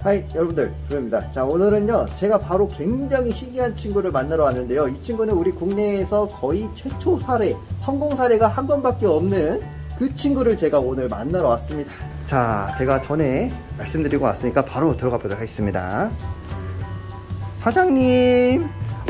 하이 여러분들. 조입니다. 자 오늘은요 제가 바로 굉장히 희귀한 친구를 만나러 왔는데요. 이 친구는 우리 국내에서 거의 최초 사례 성공 사례가 한 번밖에 없는 그 친구를 제가 오늘 만나러 왔습니다. 자 제가 전에 말씀드리고 왔으니까 바로 들어가 보도록 하겠습니다. 사장님!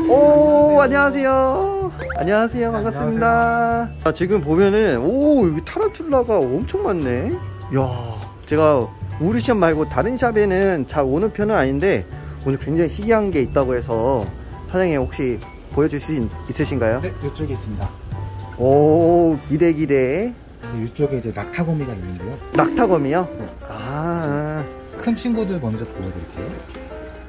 오 안녕하세요. 안녕하세요. 반갑습니다. 자, 지금 보면은 오 여기 타란툴라가 엄청 많네. 야 제가 우리 샵 말고 다른 샵에는 잘 오는 편은 아닌데 오늘 굉장히 희귀한 게 있다고 해서 사장님 혹시 보여줄 수 있, 있으신가요? 네, 이쪽에 있습니다. 오 기대 기대 네, 이쪽에 이제 낙타거미가 있는데요. 낙타검이요? 아, 큰 친구들 먼저 보여드릴게요.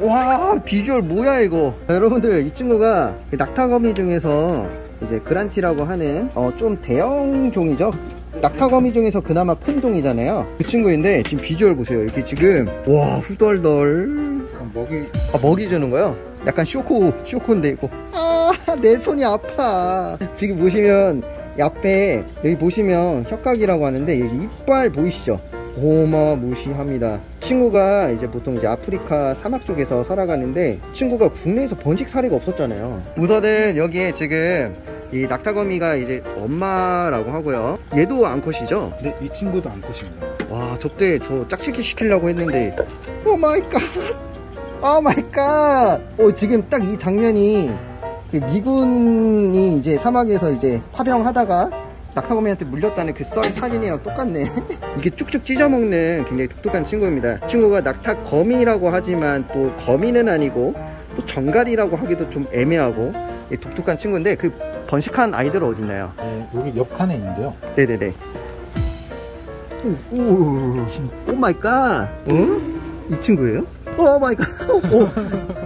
와 비주얼 뭐야 이거 자, 여러분들 이 친구가 그 낙타거미 중에서 이제 그란티라고 하는 어, 좀 대형 종이죠 낙타거미 중에서 그나마 큰 종이잖아요. 그 친구인데 지금 비주얼 보세요. 이렇게 지금 와 후덜덜. 먹이 아 먹이 주는 거요? 약간 쇼코 쇼코인데 이거. 아내 손이 아파. 지금 보시면 옆에 여기 보시면 혀각이라고 하는데 여기 이빨 보이시죠? 어마무시합니다. 친구가 이제 보통 이제 아프리카 사막 쪽에서 살아가는데 친구가 국내에서 번식 사례가 없었잖아요. 우선은 여기에 지금 이 낙타거미가 이제 엄마라고 하고요 얘도 암컷이죠? 네, 이 친구도 암컷입니다. 와 저때 저 짝짓기 시키려고 했는데 Oh my god! Oh my god! 어, 지금 딱 이 장면이 그 미군이 이제 사막에서 이제 파병하다가 낙타거미한테 물렸다는 그 썰 사진이랑 똑같네 이게 쭉쭉 찢어먹는 굉장히 독특한 친구입니다 친구가 낙타거미라고 하지만 또 거미는 아니고 또 전갈이라고 하기도 좀 애매하고 이 독특한 친구인데 그 번식한 아이들 어딨나요? 네, 여기 옆 칸에 있는데요. 네네네. 오, oh my god. 응? 이 친구예요? Oh my god. 오,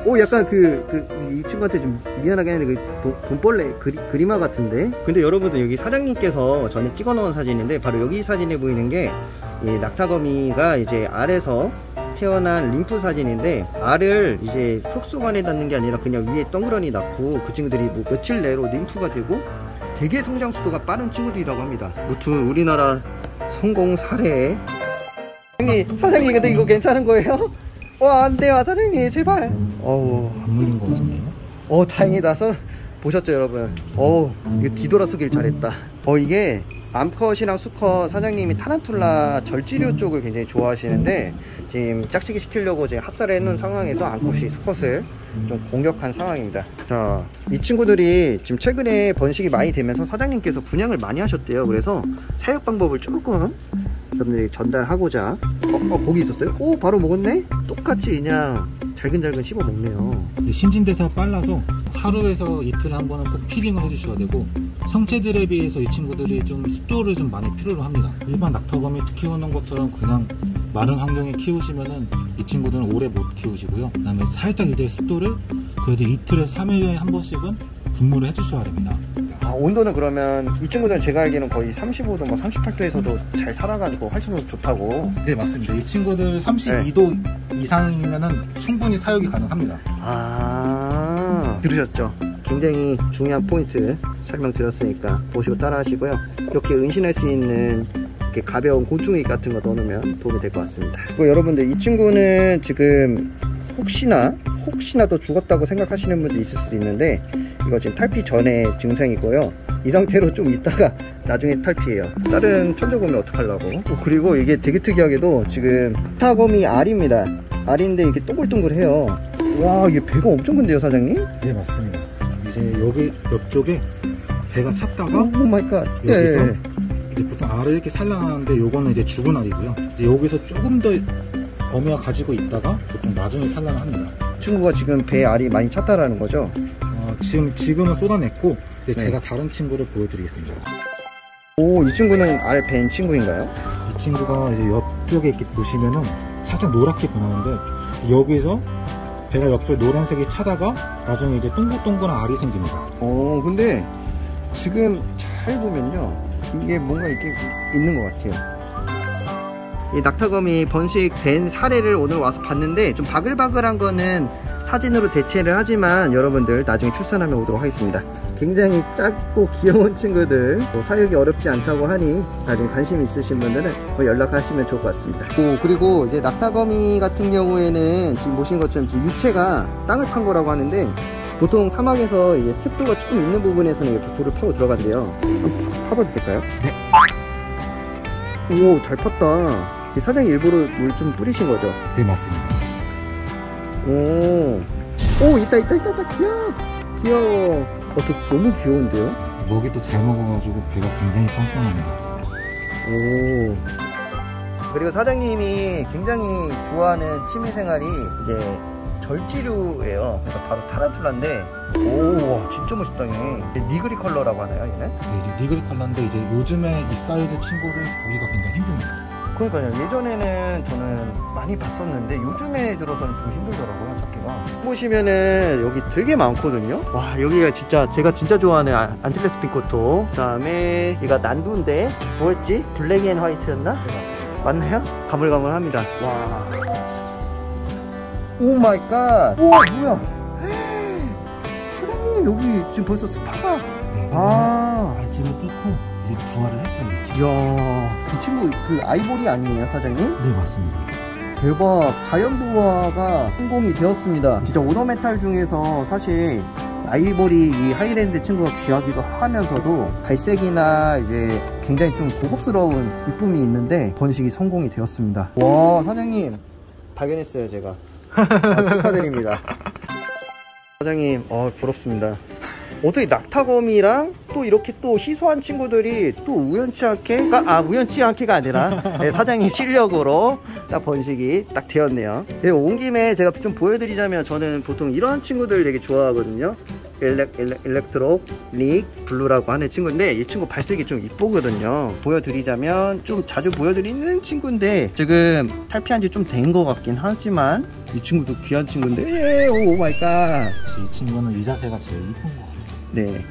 오 약간 그, 그, 이 친구한테 좀 미안하게 하는데 그 돈, 돈벌레 그리, 그리마 같은데? 근데 여러분들 여기 사장님께서 전에 찍어 놓은 사진인데 바로 여기 사진에 보이는 게 이 낙타거미가 이제 알에서 태어난 림프 사진인데 알을 이제 흑수관에 닿는 게 아니라 그냥 위에 덩그러니 낳고 그 친구들이 뭐 며칠 내로 림프가 되고 되게 성장 속도가 빠른 친구들이라고 합니다. 무튼 우리나라 성공 사례. 사장님, 사장님 근데 이거 괜찮은 거예요? 와, 안 돼요, 사장님, 제발. 어우, 안 물린 거 같네요. 어, 다행이다. 서, 보셨죠, 여러분? 어우, 이거 뒤돌아서길 잘했다. 어, 이게 암컷이랑 수컷 사장님이 타란툴라 절지류 쪽을 굉장히 좋아하시는데 지금 짝짓기 시키려고 지금 합사를 해놓은 상황에서 암컷이 수컷을 좀 공격한 상황입니다. 자, 이 친구들이 지금 최근에 번식이 많이 되면서 사장님께서 분양을 많이 하셨대요. 그래서 사육 방법을 조금 여러분들이 전달하고자. 어, 어, 거기 있었어요? 오, 바로 먹었네? 똑같이 그냥 잘근잘근 씹어 먹네요. 이제 신진대사가 빨라서 하루에서 이틀 한 번은 꼭 피딩을 해주셔야 되고 성체들에 비해서 이 친구들이 좀 습도를 좀 많이 필요로 합니다. 일반 낙타거미 키우는 것처럼 그냥 마른 환경에 키우시면은 이 친구들은 오래 못 키우시고요. 그 다음에 살짝 이제 습도를 그래도 이틀에서 3일에 한 번씩은 분무를 해주셔야 됩니다. 아, 온도는 그러면 이 친구들은 제가 알기로는 거의 35도, 뭐 38도에서도 잘 살아가지고 활성도 좋다고. 네 맞습니다. 이 친구들 32도 이상이면은 충분히 사육이 가능합니다. 아, 들으셨죠? 굉장히 중요한 포인트 설명드렸으니까 보시고 따라 하시고요. 이렇게 은신할 수 있는 이렇게 가벼운 곤충이 같은 거 넣어놓으면 도움이 될 것 같습니다. 그리고 여러분들 이 친구는 지금 혹시나 혹시나 더 죽었다고 생각하시는 분도 있을 수도 있는데 이거 지금 탈피 전에 증상이고요. 이 상태로 좀 있다가 나중에 탈피해요. 다른 천적오면 어떡하려고. 어, 그리고 이게 되게 특이하게도 지금 타검이 알입니다. 알인데 이게 동글동글해요. 와, 이게 배가 엄청 큰데요, 사장님? 네 맞습니다. 이제 여기 옆쪽에 배가 찼다가 oh my god. 여기서 예. 이제 보통 알을 이렇게 산란하는데 요거는 이제 죽은 알이고요. 이제 여기서 조금 더 어미가 가지고 있다가 보통 나중에 산란합니다. 친구가 지금 배에 알이 많이 찼다라는 거죠? 어, 지금 지금은 쏟아냈고 네. 제가 다른 친구를 보여드리겠습니다. 오, 이 친구는 알 밴 친구인가요? 이 친구가 이제 옆쪽에 이렇게 보시면은 살짝 노랗게 변하는데 여기서 배가 옆쪽에 노란색이 차다가 나중에 이제 동글동글한 알이 생깁니다. 어, 근데 지금 잘 보면요. 이게 뭔가 이렇게 있는 것 같아요. 이 낙타검이 번식된 사례를 오늘 와서 봤는데 좀 바글바글한 거는 사진으로 대체를 하지만 여러분들 나중에 출산하면 오도록 하겠습니다. 굉장히 작고 귀여운 친구들. 뭐 사육이 어렵지 않다고 하니 나중에 관심 있으신 분들은 뭐 연락하시면 좋을 것 같습니다. 오, 그리고 이제 낙타거미 같은 경우에는 지금 보신 것처럼 지금 유체가 땅을 판 거라고 하는데 보통 사막에서 이제 습도가 조금 있는 부분에서는 이렇게 굴을 파고 들어간대요. 한번 파- 파봐도 될까요? 오잘 팠다. 이 사장이 일부러 물 좀 뿌리신 거죠? 네 맞습니다. 오, 오 있다 있다 있다 있다 귀여워 귀여워 어 저 너무 귀여운데요? 먹이도 잘 먹어가지고 배가 굉장히 빵빵합니다. 오 그리고 사장님이 굉장히 좋아하는 취미생활이 이제 절지류예요 그래서 바로 타란툴라인데 오 진짜 멋있다 얘 nigricolor라고 하나요 얘는? 네, 이제 nigricolor인데 이제 요즘에 이 사이즈 친구를 보기가 굉장히 힘듭니다. 그러니까요. 예전에는 저는 많이 봤었는데 요즘에 들어서는 좀 힘들더라고요 찾기가. 보시면은 여기 되게 많거든요? 와 여기가 진짜 제가 진짜 좋아하는 아- Antilles pinktoe. 그 다음에 얘가 Nhandu인데 뭐였지? Black and white였나? 네. 맞나요? 가물가물합니다. 와. Oh my god. 우와 뭐야? 사장님 여기 지금 벌써 스파가. 네, 아. 알집을 뚫고 이제 부화를 했어요. 이 친구. 이야 이 친구 그 아이보리 아니에요 사장님? 네 맞습니다. 대박 자연부화가 성공이 되었습니다 진짜 ornamental 중에서 사실 아이보리 이 highland 친구가 귀하기도 하면서도 발색이나 이제 굉장히 좀 고급스러운 이쁨이 있는데 번식이 성공이 되었습니다 와 사장님 발견했어요 제가 아, 축하드립니다 사장님 어 부럽습니다 어떻게 낙타거미랑 또 이렇게 또 희소한 친구들이 또 우연치 않게 아, 아, 우연치 않게가 아니라 네, 사장님 실력으로 딱 번식이 딱 되었네요. 네, 온 김에 제가 좀 보여드리자면 저는 보통 이런 친구들 되게 좋아하거든요. elec, elec, electric blue라고 하는 친구인데 이 친구 발색이 좀 이쁘거든요. 보여드리자면 좀 자주 보여드리는 친구인데 지금 탈피한 지 좀 된 것 같긴 하지만 이 친구도 귀한 친구인데 oh my god. 이 친구는 이 자세가 제일 이쁜 것 같아요. 네.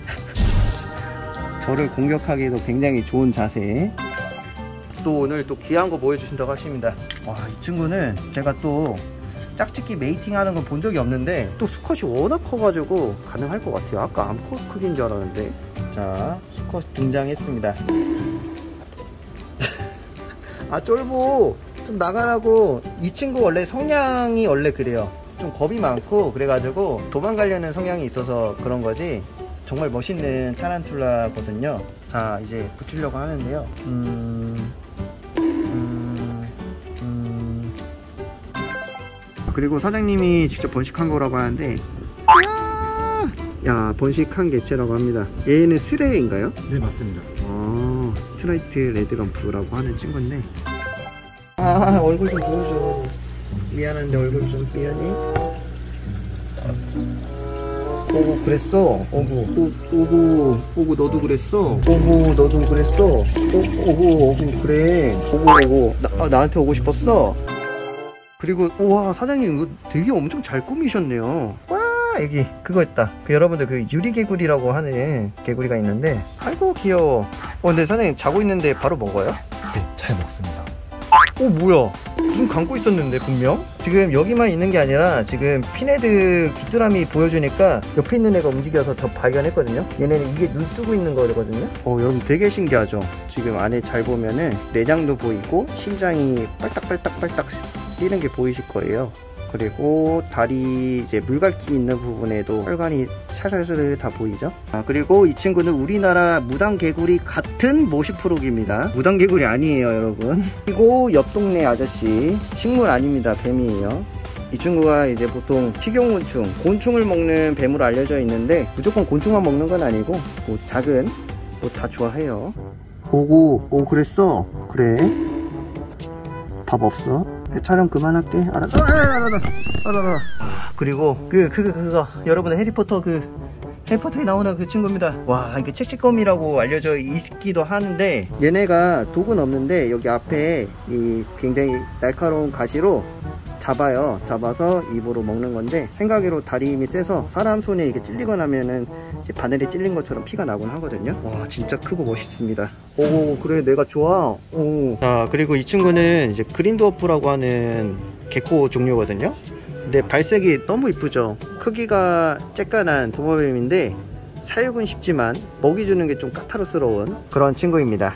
저를 공격하기에도 굉장히 좋은 자세. 또 오늘 또 귀한 거 보여주신다고 하십니다. 와, 이 친구는 제가 또 짝짓기 mating 하는 건 본 적이 없는데 또 수컷이 워낙 커가지고 가능할 것 같아요. 아까 암컷 크기인 줄 알았는데. 자, 수컷 등장했습니다. 아, 쫄보. 좀 나가라고. 이 친구 원래 성향이 원래 그래요. 좀 겁이 많고 그래가지고 도망가려는 성향이 있어서 그런 거지 정말 멋있는 타란툴라거든요. 자 이제 붙이려고 하는데요. 음, 음, 음. 그리고 사장님이 직접 번식한 거라고 하는데 야, 야 번식한 개체라고 합니다. 얘는 스레인가요? 네 맞습니다. 아 slate red rump라고 하는 친구인데. 아 얼굴 좀 보여줘. 미안한데 얼굴 좀 미안해 오구 그랬어? 오구. 오, 오구 오구 너도 그랬어? 오구 너도 그랬어? 오, 오구 오구 그래. 오구 오구. 나, 아, 나한테 오고 싶었어? 그리고 우와 사장님 이거 되게 엄청 잘 꾸미셨네요. 와 여기. 그거 있다. 그 여러분들 그 유리개구리라고 하는 개구리가 있는데. 아이고 귀여워. 어 근데 사장님 자고 있는데 바로 먹어요? 네, 잘 먹습니다. 어 뭐야 눈 감고 있었는데 분명? 지금 여기만 있는 게 아니라 지금 피네드 귀뚜라미 보여주니까 옆에 있는 애가 움직여서 저 발견했거든요. 얘네는 이게 눈 뜨고 있는 거거든요. 어 여러분 되게 신기하죠? 지금 안에 잘 보면은 내장도 보이고 심장이 빨딱빨딱빨딱 뛰는 게 보이실 거예요. 그리고 다리 이제 물갈기 있는 부분에도 혈관이 샤샤샤 다 보이죠? 아 그리고 이 친구는 우리나라 무당개구리 같은 모시프록입니다. 무당개구리 아니에요 여러분. 그리고 옆 동네 아저씨 식물 아닙니다 뱀이에요. 이 친구가 이제 보통 식용곤충, 곤충을 먹는 뱀으로 알려져 있는데 무조건 곤충만 먹는 건 아니고 뭐 작은 뭐 다 좋아해요. 오고 오 그랬어 그래 밥 없어 네, 촬영 그만할게 알았어 아, 알았어 알았어 알았어 아, 그리고 그 그거 그거 여러분들 해리포터 그 해리포터에 나오는 그 친구입니다 와 이게 칙칙검이라고 알려져 있기도 하는데 얘네가 독은 없는데 여기 앞에 이 굉장히 날카로운 가시로 잡아요 잡아서 입으로 먹는 건데 생각으로 다리 힘이 세서 사람 손에 이게 찔리거나 하면은 바늘에 찔린 것처럼 피가 나곤 하거든요. 와 진짜 크고 멋있습니다. 오 그래 내가 좋아. 오자 그리고 이 친구는 이제 그린드워프라고 하는 개코 종류거든요. 네, 발색이 너무 이쁘죠. 크기가 쬐깐한 도마뱀인데 사육은 쉽지만 먹이 주는 게 좀 까다로스러운 그런 친구입니다.